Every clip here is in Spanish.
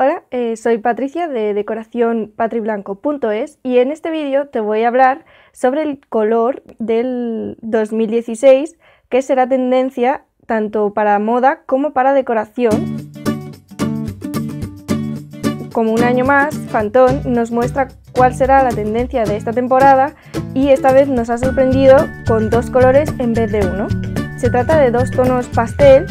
Hola, eh, soy Patricia de decoración patriblanco.es y en este vídeo te voy a hablar sobre el color del 2016 que será tendencia tanto para moda como para decoración. Como un año más, Fantón nos muestra cuál será la tendencia de esta temporada y esta vez nos ha sorprendido con dos colores en vez de uno. Se trata de dos tonos pastel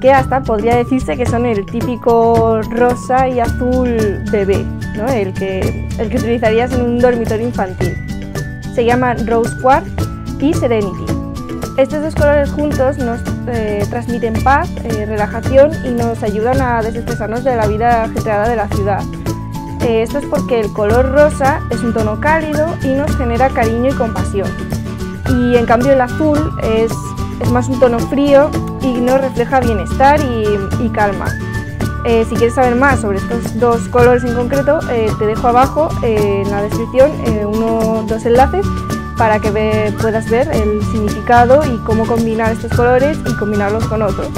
que hasta podría decirse que son el típico rosa y azul bebé, ¿no? el, que, el que utilizarías en un dormitorio infantil. Se llaman Rose Quartz y Serenity. Estos dos colores juntos nos eh, transmiten paz, eh, relajación y nos ayudan a desestresarnos de la vida ajetreada de la ciudad. Eh, esto es porque el color rosa es un tono cálido y nos genera cariño y compasión. Y en cambio el azul es, es más un tono frío y nos refleja bienestar y, calma. Eh, si quieres saber más sobre estos dos colores en concreto, eh, te dejo abajo eh, en la descripción uno, dos enlaces para que puedas ver el significado y cómo combinar estos colores y combinarlos con otros.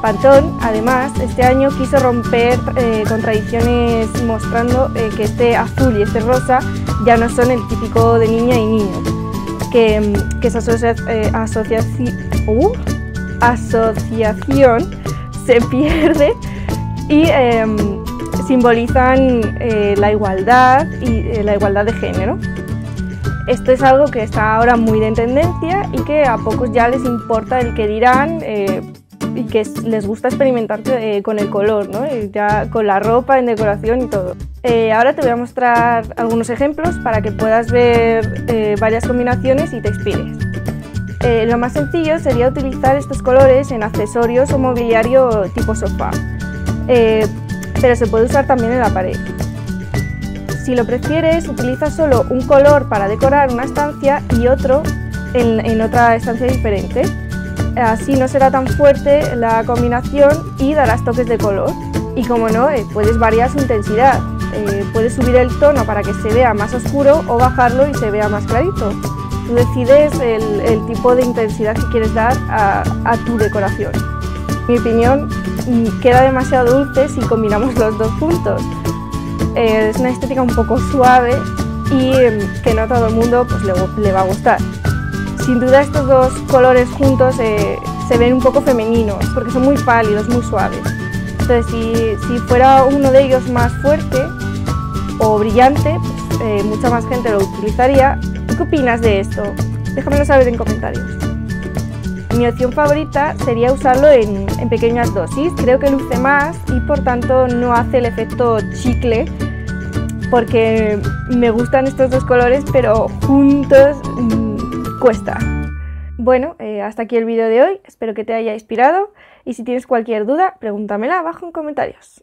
Pantón, además, este año quiso romper contradicciones mostrando que este azul y este rosa ya no son el típico de niña y niño, que, esa asociación... Uh, asociación se pierde y em, simbolizan eh, la igualdad y eh, la igualdad de género. Esto es algo que está ahora muy de tendencia y que a pocos ya les importa el que dirán eh, y que les gusta experimentar con el color, ¿no? ya con la ropa, en decoración y todo. ahora te voy a mostrar algunos ejemplos para que puedas ver varias combinaciones y te inspires. Eh, lo más sencillo sería utilizar estos colores en accesorios o mobiliario tipo sofá, eh, pero se puede usar también en la pared. Si lo prefieres, utiliza solo un color para decorar una estancia y otro en, otra estancia diferente. Así no será tan fuerte la combinación y darás toques de color. Y como no, eh, puedes variar su intensidad. puedes subir el tono para que se vea más oscuro o bajarlo y se vea más clarito. Tú decides el, tipo de intensidad que quieres dar a, tu decoración. Mi opinión, mm, queda demasiado dulce si combinamos los dos juntos. es una estética un poco suave y mm, que no a todo el mundo pues, le, va a gustar. Sin duda estos dos colores juntos eh, se ven un poco femeninos porque son muy pálidos, muy suaves. Entonces si, fuera uno de ellos más fuerte o brillante, pues, eh, mucha más gente lo utilizaría qué opinas de esto? Déjamelo saber en comentarios. Mi opción favorita sería usarlo en, pequeñas dosis. Creo que luce más y por tanto no hace el efecto chicle porque me gustan estos dos colores pero juntos mm, cuesta. Bueno, eh, hasta aquí el vídeo de hoy. Espero que te haya inspirado y si tienes cualquier duda, pregúntamela abajo en comentarios.